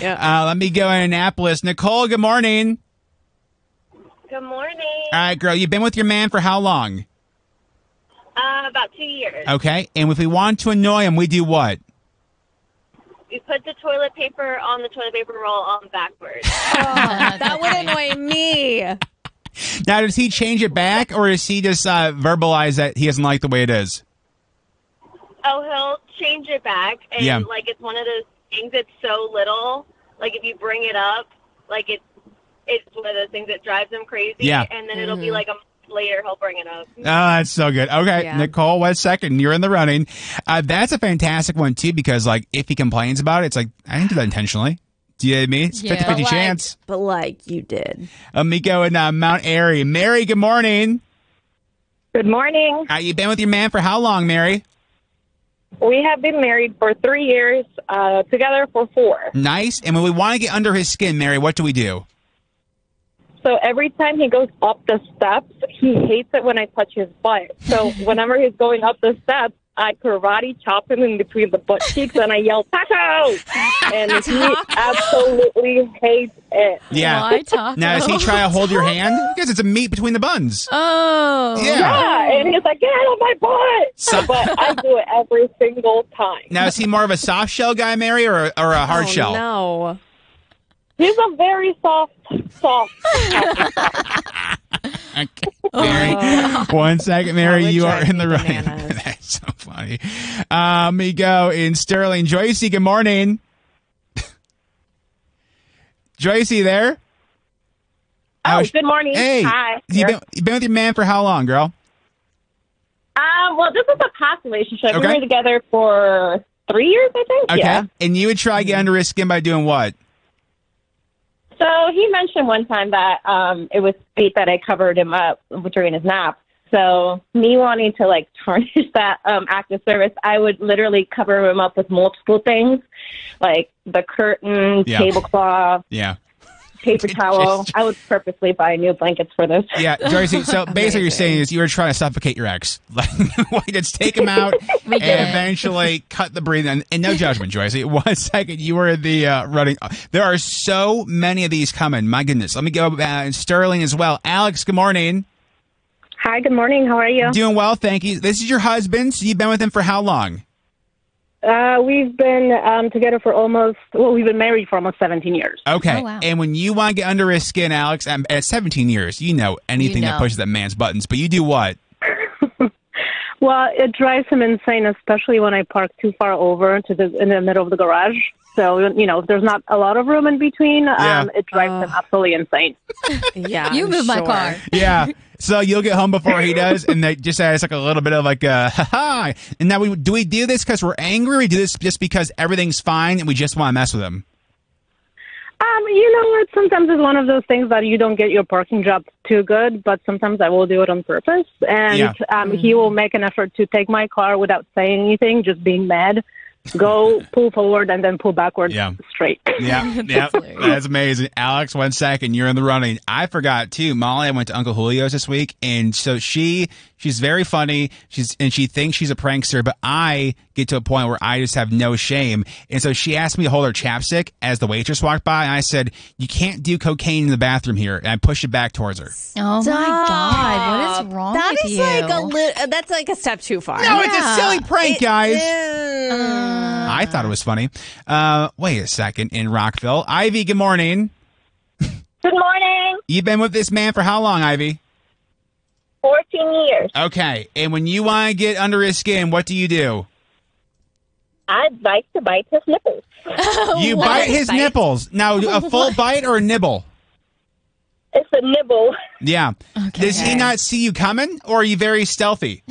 Uh, let me go in Annapolis. Nicole, good morning. Good morning. All right, girl, you've been with your man for how long? Uh, about two years. Okay, and if we want to annoy him, we do what? We put the toilet paper on the toilet paper roll on backwards. that would annoy me. Now, does he change it back, or does he just uh, verbalize that he doesn't like the way it is? oh, he'll change it back, and Yeah. like it's one of those things that's so little. Like if you bring it up, like it, it's one of those things that drives him crazy. Yeah. And then it'll be like a month later he'll bring it up. Oh, that's so good. Okay, Yeah. Nicole, second. You're in the running. Uh, that's a fantastic one, too, because, like, if he complains about it, it's like, I didn't do that intentionally. Do you know what I mean? It's 50 Yeah. 50 But, chance. But like you did. Amico in uh, Mount Airy. Mary, good morning. Good morning. Uh, you been with your man for how long, Mary? We have been married for three years, uh, together for four. Nice. And when we want to get under his skin, Mary, what do we do? So every time he goes up the steps, he hates it when I touch his butt. So whenever he's going up the steps, I karate chop him in between the butt cheeks and I yell taco, and he absolutely hates it. Yeah. Why taco? Now, does he try to hold your hand? Because it's a meat between the buns. Oh. Yeah. Yeah, and he's like, get out of my butt. So- but I do it every single time. Now, is he more of a soft shell guy, Mary, or, or a hard oh, shell? No. He's a very soft, soft. Okay. Mary, oh. one second, Mary. You are in the me right. so funny. Um, we go in Sterling. Joycey, good morning. Joycey, there? Oh, good morning. Hey, Hi. you been, you been with your man for how long, girl? Um, well, this is a past relationship. Okay. We were together for three years, I think. Okay. Yeah. And you would try to get under his skin by doing what? So he mentioned one time that um, it was fate that I covered him up during his nap. So me wanting to like tarnish that um, act of service, I would literally cover him up with multiple things, like the curtain, Yeah. tablecloth, Yeah. paper towel. I would purposely buy new blankets for this. Yeah, Joycey. So basically, you're saying is you were trying to suffocate your ex. Like, just take him out and eventually cut the breathing. And, and no judgment, Joycey. One second, you were the uh, running. There are so many of these coming. My goodness. Let me go uh, Sterling as well. Alex, good morning. Hi, good morning. How are you? Doing well, thank you. This is your husband. So you've been with him for how long? Uh, we've been um, together for almost, well, we've been married for almost 17 years. Okay. Oh, wow. And when you want to get under his skin, Alex, um, at 17 years, you know anything that know. pushes that man's buttons. But you do what? Well, it drives him insane, especially when I park too far over to the in the middle of the garage. So you know, if there's not a lot of room in between, Yeah. um, it drives him absolutely insane. Yeah. You I'm move my car. Yeah. So you'll get home before he does, and they just adds like a little bit of like a ha ha. And now we do we do this because we're angry? Or we do this just because everything's fine and we just want to mess with him? Um, you know what? Sometimes it's one of those things that you don't get your parking job too good, but sometimes I will do it on purpose. And Yeah. um, he will make an effort to take my car without saying anything, just being mad. Go pull forward and then pull backwards Yeah. straight. Yeah, yeah, that's amazing. Alex, one second, you're in the running. I forgot too. Molly, I went to Uncle Julio's this week, and so she she's very funny. She's and she thinks she's a prankster, but I get to a point where I just have no shame. And so she asked me to hold her chapstick as the waitress walked by, and I said, "You can't do cocaine in the bathroom here," and I pushed it back towards her. Oh my God. What is wrong That with is you? like a li- uh, that's like a step too far. No, it's a silly prank, guys. Mm. I thought it was funny. Uh, wait a second. In Rockville, Ivy. Good morning. Good morning. You've been with this man for how long, Ivy? 14 years. Okay. And when you want to get under his skin, what do you do? I'd like to bite his nipples. You What? bite his Bite? nipples. Now, a full bite or a nibble? It's a nibble. Yeah. Does he not see you coming, or are you very stealthy?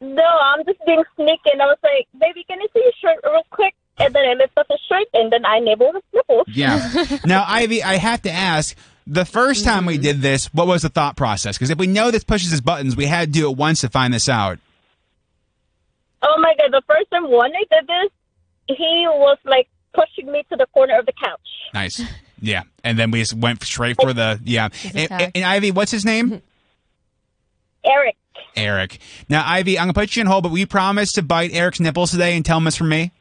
No, I'm just being sneaky. And I was like, baby, can I see your shirt real quick? And then I lift up his shirt, and then I nibble his nipples. Yeah. now, Ivy, I have to ask. The first time we mm-hmm. did this, what was the thought process? Because if we know this pushes his buttons, we had to do it once to find this out. Oh my god! The first time when I did this, he was like pushing me to the corner of the couch. Nice. Yeah. And then we just went straight for the yeah. And, and Ivy, what's his name? Eric, Eric. Now, Ivy, I'm gonna put you in hold, but we promise to bite Eric's nipples today and tell him it's from me.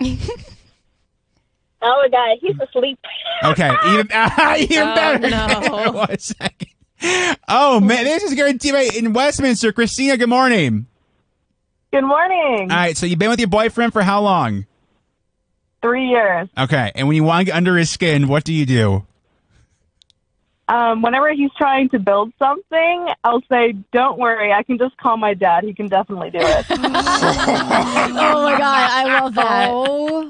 Oh my god, he's asleep. Okay, even, even Oh, better. no. One second. Oh man, this is great teammate in Westminster. Christina, good morning. Good morning. All right, so you've been with your boyfriend for how long? Three years. Okay, and when you want to get under his skin, what do you do? Um, whenever he's trying to build something, I'll say, "Don't worry, I can just call my dad. He can definitely do it." Oh my god, I love that. Oh,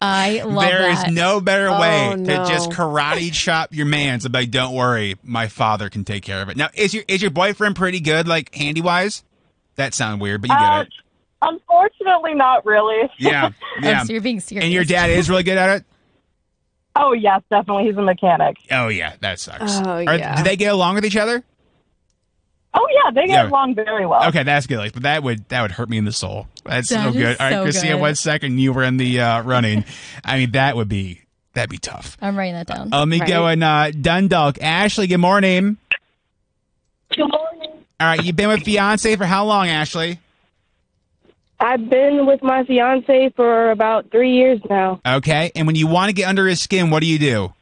I love There is that. no better way Oh, to just karate chop your man. So like, don't worry, my father can take care of it. Now, is your is your boyfriend pretty good, like handy wise? That sounds weird, but you Uh, get it. Unfortunately, not really. Yeah, Oh, yeah. so you're being serious. And your dad is really good at it. Oh yes, definitely. He's a mechanic. Oh yeah, that sucks. Oh, Are- yeah. Do they get along with each other? Yeah, they get Yeah. along very well. Okay, that's good. Like, but that would that would hurt me in the soul. That's That so good. All right, so Christina, good. one second you were in the uh, running. I mean, that would be that'd be tough. I'm writing that down. Uh, let me go and uh, Dundalk. Ashley, good morning. Good morning. All right, you've been with fiance for how long, Ashley? I've been with my fiance for about three years now. Okay, and when you want to get under his skin, what do you do?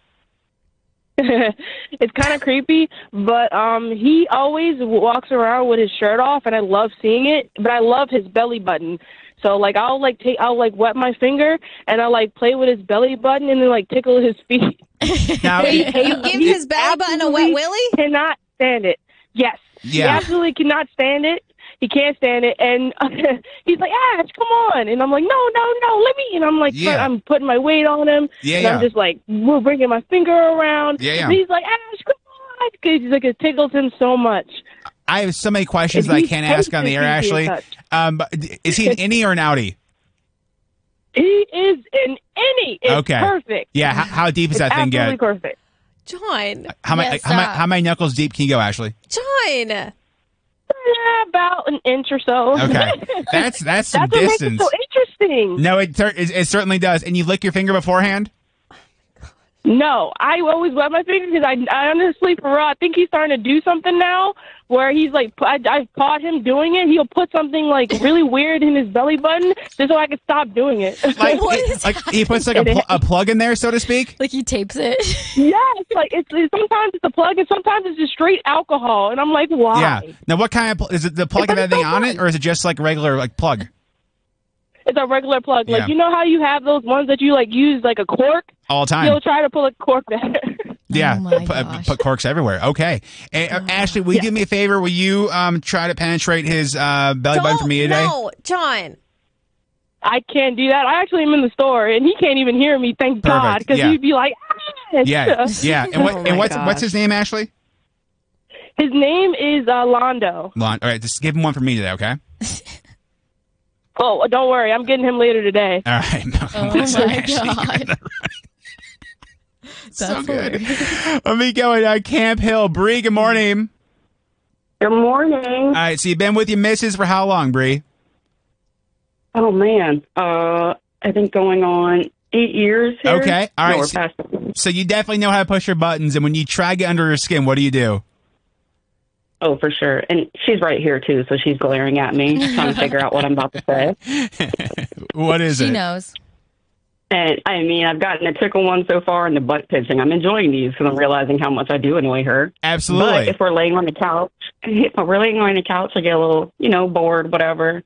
it's kind of creepy, but um, he always walks around with his shirt off, and I love seeing it. But I love his belly button. So like I'll like take I'll like wet my finger and I'll like play with his belly button and then like tickle his feet. Now, you give his belly button a wet willy? Cannot stand it. Yes. He Yeah. absolutely cannot stand it. He can't stand it, and he's like, "Ash, come on!" And I'm like, "No, no, no, let me!" And I'm like, Yeah. I'm putting my weight on him, Yeah, and yeah. I'm just like, we're bringing my finger around. Yeah, yeah. And he's like, "Ash, come on!" 'Cause he's like, it tickles him so much. I have so many questions that I can't ask on the air, Ashley. Um, but is he an innie or an outie? He is in any. It's Okay. perfect. Yeah, how, how deep does It's that thing absolutely get? perfect. John. How many Yes, how, many stop. how many knuckles deep can you go, Ashley? John. Yeah, about an inch or so. Okay, that's that's some That's what makes it distance. so interesting. No, it, it it certainly does. And you lick your finger beforehand. No, I always wet my finger because I, I honestly, for real, I think he's starting to do something now where he's like, I, I've caught him doing it. He'll put something like really weird in his belly button just so I can stop doing it. Like, What it- is like he puts like a, pl- a plug in there, so to speak. Like he tapes it. yes, like it's, it's sometimes it's a plug and sometimes it's just straight alcohol, and I'm like, why? Yeah. Now, what kind of pl- is it? The plug of that It's thing so on it, or is it just like regular like plug It's a regular plug. Yeah. Like you know how you have those ones that you like use like a cork. all the time. He'll try to pull a cork there. Yeah. Oh my Put, uh, put corks everywhere. Okay. And, uh, Ashley, will you do me a favor? Will you um try to penetrate his uh, belly button for me today? No, John. I can't do that. I actually am in the store, and he can't even hear me. Thank God, because Yeah. he'd be like, "Ah!" Yeah. Yeah. And what Oh and what's gosh. what's his name, Ashley? His name is uh, Londo. Lon. All right. Just give him one for me today, okay? Oh, don't worry, I'm getting him later today. All right. Oh Listen, my Ashley, god. so good. Let me go at uh, Camp Hill. Bree, good morning. Good morning. All right. So you've been with your missus for how long, Bree? Oh man, uh, I think going on eight years. Here. Okay, all No, So- So you definitely know how to push your buttons, and when you try to get under her skin, what do you do? Oh, for sure. And she's right here too, so she's glaring at me, trying to figure out what I'm about to say. What is She it? She knows. And I mean, I've gotten a tickle one so far, and the butt pinching. I'm enjoying these because I'm realizing how much I do annoy her. Absolutely. But Absolutely. if we're laying on the couch, if we're laying on the couch, I get a little, you know, bored, whatever.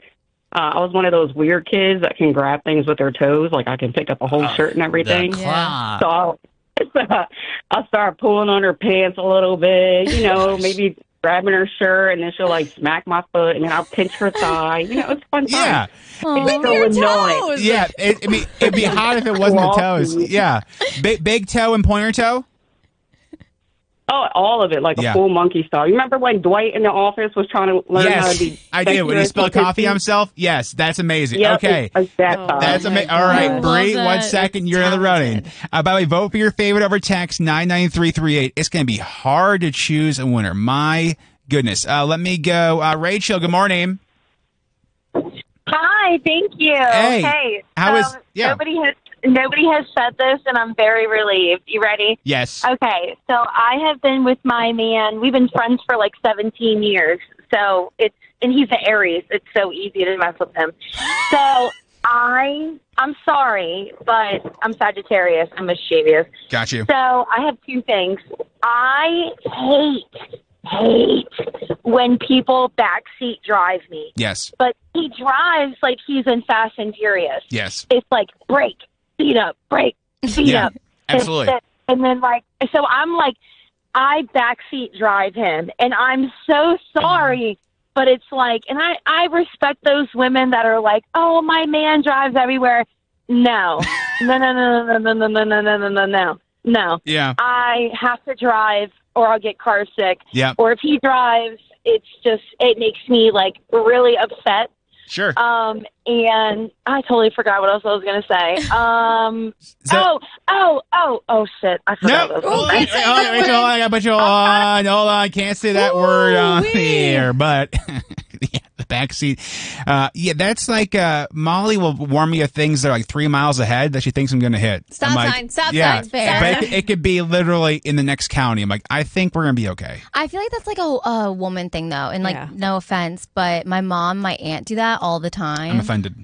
Uh, I was one of those weird kids that can grab things with their toes, like I can pick up a whole shirt and everything. The Yeah. So I'll, I'll start pulling on her pants a little bit, you know, maybe grabbing her shirt, and then she'll like smack my foot, and then I'll pinch her thigh. You know, it's fun. time. Yeah, It's so annoying. yeah. It, I mean, it'd be hot if it wasn't the toes. Yeah, big, big toe and pointer toe. Oh, all of it, like Yeah. a full monkey style. You remember when Dwight in the office was trying to learn how to Yes, be? I do. When he sexual spilled coffee on himself. Yes, that's amazing. Yep, okay. it's that Oh. That's amazing. All right, God. Bree, Love one that. second. You're in the running. Uh, by the way, vote for your favorite over text 99338. It's going to be hard to choose a winner. My goodness. Uh, let me go. Uh, Rachel, good morning. Hi, thank you. Hey, hey, how is- um, yeah. nobody has nobody has said this, and I'm very relieved. You ready? Yes. Okay, so I have been with my man. We've been friends for like 17 years. So it's and he's an Aries. It's so easy to mess with him. So I I'm sorry, but I'm Sagittarius. I'm mischievous. Got you. So I have two things. I hate hate when people backseat drive me, Yes. but he drives like he's in Fast and Furious. Yes. It's like brake, speed up, brake, speed Yeah, up. absolutely. And, and then like so I'm like I backseat drive him and I'm so sorry but it's like and I I respect those women that are like oh my man drives everywhere no no no no no no no no no no no no no no Yeah. I have to drive or I'll get car sick Yeah. or if he drives it's just it makes me like really upset Sure. um, and I totally forgot what else I was going to say. Um, So- oh, oh, oh, oh, shit. I No. forgot what I was Oh, wait, hold on, wait, hold on, I you on. Hold on. Can't say that word on the air, but yeah, the back seat. Uh, yeah, that's like uh, Molly will warn me of things that are like three miles ahead that she thinks I'm going to hit. Stop like, sign, stop yeah, sign, fair. But it, it could be literally in the next county. I'm like, I think we're going to be okay. I feel like that's like a, a woman thing though, and like Yeah. no offense, but my mom, my aunt do that all the time. I'm offended.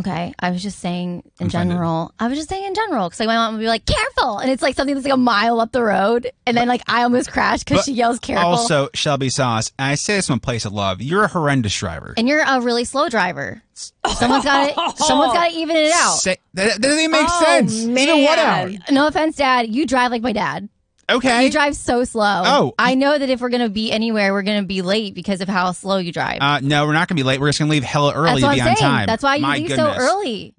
Okay, I was just saying in I'm general. I was just saying in general because like my mom would be like, "Careful," and it's like something that's like a mile up the road, and then like I almost crashed because she yells "careful." Also, Shelby Sos, and I say this from a place of love. You're a horrendous driver. and you're a really slow driver. Someone's got to someone's got to even it out. Say, that, that doesn't even make Oh, sense. Even what out? No offense, Dad. You drive like my dad. Okay. You drive so slow. Oh. I know that if we're gonna be anywhere, we're gonna be late because of how slow you drive. Uh, no, we're not going to be late. We're just going to leave hella early That's to be I'm on saying. time. That's why you My leave goodness. so early.